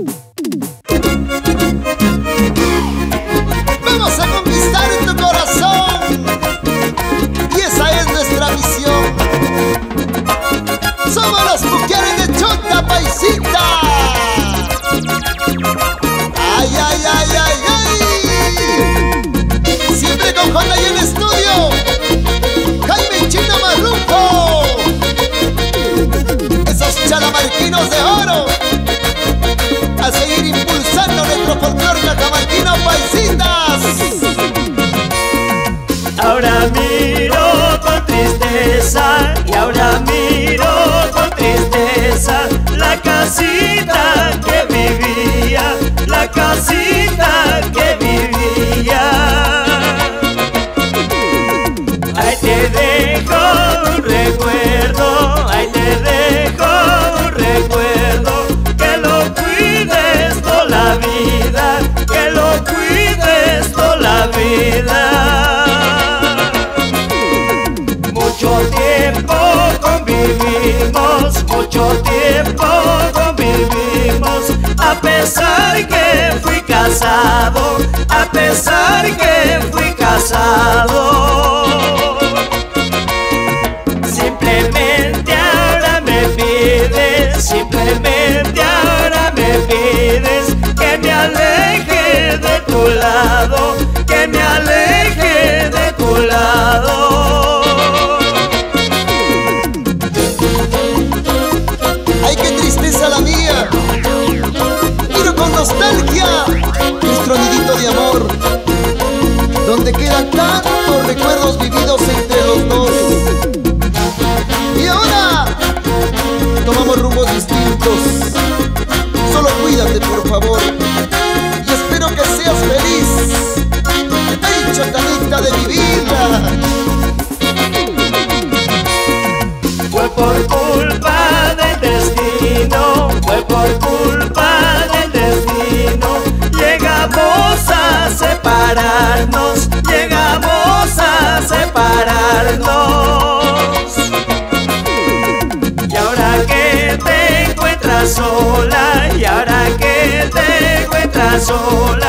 Ooh. Ahora miro con tristeza y ahora miro con tristeza la casita que vivía, la casita que vivía. Ahí te dejo a pesar que fui casado. Encuentras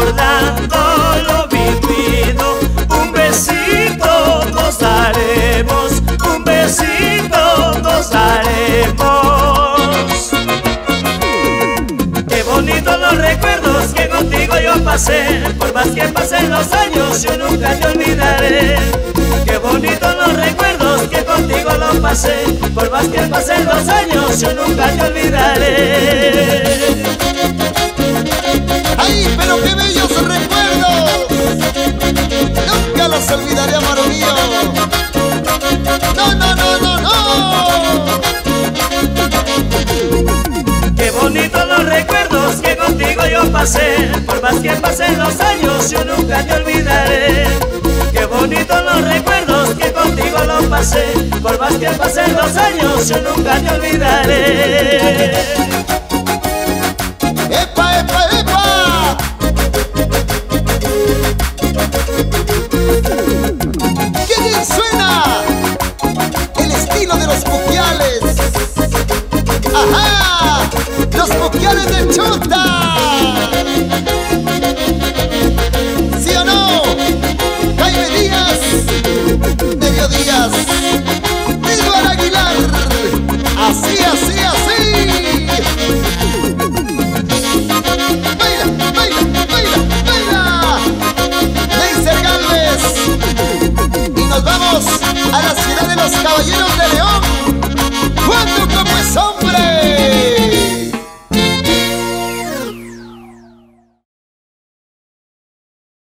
recordando lo vivido, un besito nos daremos, un besito nos daremos. Qué bonitos los recuerdos que contigo yo pasé, por más que pasen los años yo nunca te olvidaré. Qué bonitos los recuerdos que contigo los pasé, por más que pasen los años yo nunca amor mío. No, no, no, no, no. Qué bonitos los recuerdos que contigo yo pasé, por más que pasen los años yo nunca te olvidaré. Qué bonitos los recuerdos que contigo los pasé, por más que pasen los años yo nunca te olvidaré. los coquiales de Chuta.